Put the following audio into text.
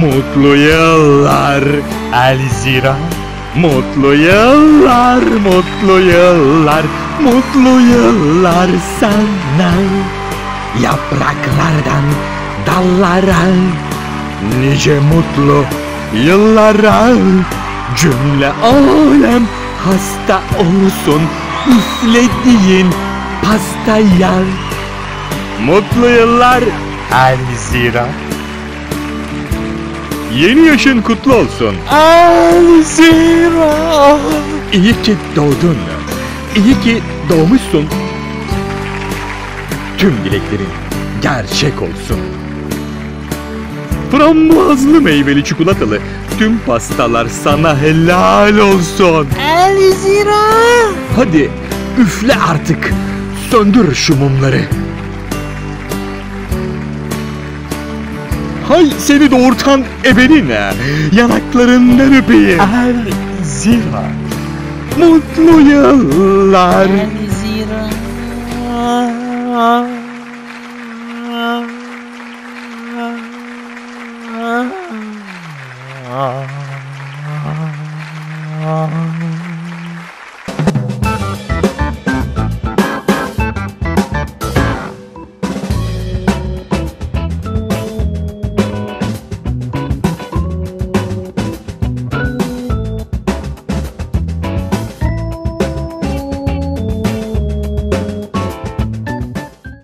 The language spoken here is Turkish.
Mutlu yıllar Elzira Mutlu yıllar, mutlu yıllar, mutlu yıllar sana. Yapraklardan dallara Nice mutlu yıllara. Cümle alem hasta olsun Üflediğin pastaya. Mutlu yıllar Elzira Yeni yaşın kutlu olsun. Elzira. İyi ki doğdun. İyi ki doğmuşsun. Tüm dileklerin gerçek olsun. Frambuazlı meyveli çikolatalı tüm pastalar sana helal olsun. Elzira. Hadi üfle artık. Söndür şu mumları. Hay seni doğurtan ebenine yanaklarından öpeyim. Elzira. Mutlu yıllar. Elzira.